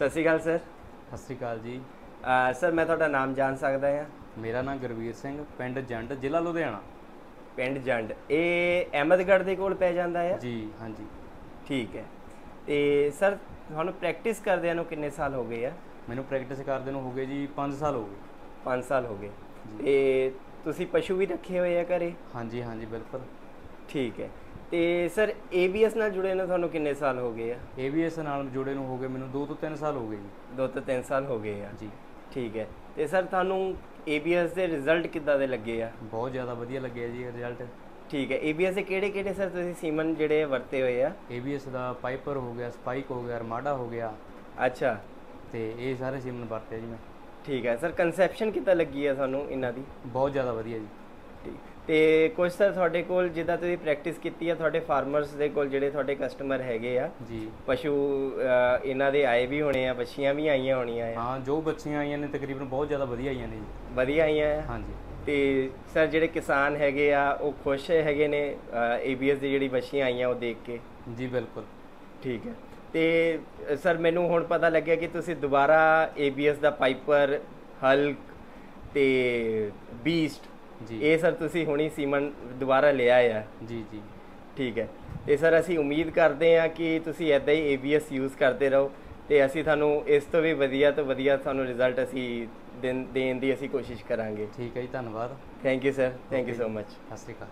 ਸਤਿ ਸ਼੍ਰੀ ਅਕਾਲ ਸਰ। ਸਤਿ ਸ਼੍ਰੀ ਅਕਾਲ ਜੀ। ਸਰ ਮੈਂ ਤੁਹਾਡਾ ਨਾਮ ਜਾਣ ਸਕਦਾ ਹਾਂ? ਮੇਰਾ ਨਾਮ ਗੁਰਵੀਰ ਸਿੰਘ ਪਿੰਡ ਜੰਡ ਜ਼ਿਲ੍ਹਾ ਲੁਧਿਆਣਾ। ਪਿੰਡ ਜੰਡ। ਇਹ ਅਹਿਮਦਗੜ੍ਹ ਦੇ ਕੋਲ ਪੈ ਜਾਂਦਾ ਹੈ? ਜੀ ਹਾਂਜੀ। ਠੀਕ ਹੈ। ਤੇ ਸਰ ਤੁਹਾਨੂੰ ਪ੍ਰੈਕਟਿਸ ਕਰਦਿਆਂ ਨੂੰ ਕਿੰਨੇ ਸਾਲ ਹੋ ਗਏ ਆ? ਮੈਨੂੰ ਪ੍ਰੈਕਟਿਸ ਕਰਦੇ ਨੂੰ ਹੋ ਗਏ ਜੀ 5 ਸਾਲ ਹੋ ਗਏ। 5 ਸਾਲ ਹੋ ਗਏ। ਤੇ ਤੁਸੀਂ ਪਸ਼ੂ ਵੀ ਰੱਖੇ ਹੋਏ ਆ ਘਰੇ? ਹਾਂਜੀ ਹਾਂਜੀ ਬਿਲਕੁਲ। ਠੀਕ ਹੈ। ਤੇ ਸਰ ABS ਨਾਲ ਜੁੜੇ ਨੂੰ ਤੁਹਾਨੂੰ ਕਿੰਨੇ ਸਾਲ ਹੋ ਗਏ ਆ? ABS ਨਾਲ ਜੁੜੇ ਨੂੰ ਹੋ ਗਏ ਮੈਨੂੰ 2 ਤੋਂ 3 ਸਾਲ ਹੋ ਗਏ ਜੀ। ਦੋ ਤੋਂ ਤਿੰਨ ਸਾਲ ਹੋ ਗਏ ਆ। ਜੀ। ਠੀਕ ਹੈ। ਤੇ ਸਰ ਤੁਹਾਨੂੰ ABS ਦੇ ਰਿਜ਼ਲਟ ਕਿੱਦਾਂ ਦੇ ਲੱਗੇ ਆ? ਬਹੁਤ ਜ਼ਿਆਦਾ ਵਧੀਆ ਲੱਗਿਆ ਜੀ ਰਿਜ਼ਲਟ ਠੀਕ ਹੈ। ABS ਦੇ ਕਿਹੜੇ ਕਿਹੜੇ ਸਰ ਤੁਸੀਂ ਸੀਮਨ ਜਿਹੜੇ ਵਰਤੇ ਹੋਏ ਆ? ABS ਦਾ ਪਾਈਪਰ ਹੋ ਗਿਆ ਸਪਾਈਕ ਹੋ ਗਿਆ ਅਰਮਾਡਾ ਹੋ ਗਿਆ। ਅੱਛਾ। ਤੇ ਇਹ ਸਾਰੇ ਸਿਮਨ ਵਰਤੇ ਜੀ ਮੈਂ। ਠੀਕ ਹੈ। ਸਰ ਕਨਸੈਪਸ਼ਨ ਕਿੱਦਾਂ ਲੱਗੀ ਆ ਤੁਹਾਨੂੰ ਇਹਨਾਂ ਦੀ? ਬਹੁਤ ਜ਼ਿਆਦਾ ਵਧੀਆ ਜੀ। ਤੇ ਕੁਝ ਸਰ ਤੁਹਾਡੇ ਕੋਲ ਜਿੱਦਾਂ ਤੁਸੀਂ ਪ੍ਰੈਕਟਿਸ ਕੀਤੀ ਆ ਤੁਹਾਡੇ ਫਾਰਮਰਸ ਦੇ ਕੋਲ ਜਿਹੜੇ ਤੁਹਾਡੇ ਕਸਟਮਰ ਹੈਗੇ ਆ ਜੀ। ਪਸ਼ੂ ਇਹਨਾਂ ਦੇ ਆਏ ਵੀ ਹੋਣੇ ਆ ਬੱਚੀਆਂ ਵੀ ਆਈਆਂ ਹੋਣੀਆਂ ਆ। ਹਾਂ ਜੋ ਬੱਚੀਆਂ ਆਈਆਂ ਨੇ ਤਕਰੀਬਨ ਬਹੁਤ ਜ਼ਿਆਦਾ ਵਧੀਆ ਆਈਆਂ ਨੇ ਜੀ। ਵਧੀਆ ਆਈਆਂ ਆ। ਹਾਂਜੀ। ਤੇ ਸਰ ਜਿਹੜੇ ਕਿਸਾਨ ਹੈਗੇ ਆ ਉਹ ਖੁਸ਼ ਹੈਗੇ ਨੇ ABS ਦੀ ਜਿਹੜੀ ਬੱਚੀਆਂ ਆਈਆਂ ਉਹ ਦੇਖ ਕੇ? ਜੀ ਬਿਲਕੁਲ। ਠੀਕ ਹੈ ਤੇ ਸਰ ਮੈਨੂੰ ਹੁਣ ਪਤਾ ਲੱਗਿਆ ਕਿ ਤੁਸੀਂ ਦੁਬਾਰਾ ABS ਦਾ ਪਾਈਪਰ ਹਲਕ ਤੇ ਬੀਸਟ ਇਹ ਸਰ ਤੁਸੀਂ ਹੁਣੀ ਸੀਮਨ ਦੁਬਾਰਾ ਲਿਆ ਆ। ਜੀ ਜੀ। ਠੀਕ ਹੈ। ਤੇ ਸਰ ਅਸੀਂ ਉਮੀਦ ਕਰਦੇ ਹਾਂ ਕਿ ਤੁਸੀਂ ਐਦਾਂ ਹੀ ABS ਯੂਜ਼ ਕਰਦੇ ਰਹੋ ਤੇ ਅਸੀਂ ਤੁਹਾਨੂੰ ਇਸ ਤੋਂ ਵੀ ਵਧੀਆ ਤੋਂ ਵਧੀਆ ਤੁਹਾਨੂੰ ਰਿਜ਼ਲਟ ਅਸੀਂ ਦੇਣ ਦੀ ਅਸੀਂ ਕੋਸ਼ਿਸ਼ ਕਰਾਂਗੇ। ਠੀਕ ਹੈ ਜੀ ਧੰਨਵਾਦ। Thank you sir thank you. So much ਸਤਿ ਸ਼੍ਰੀ ਅਕਾਲ।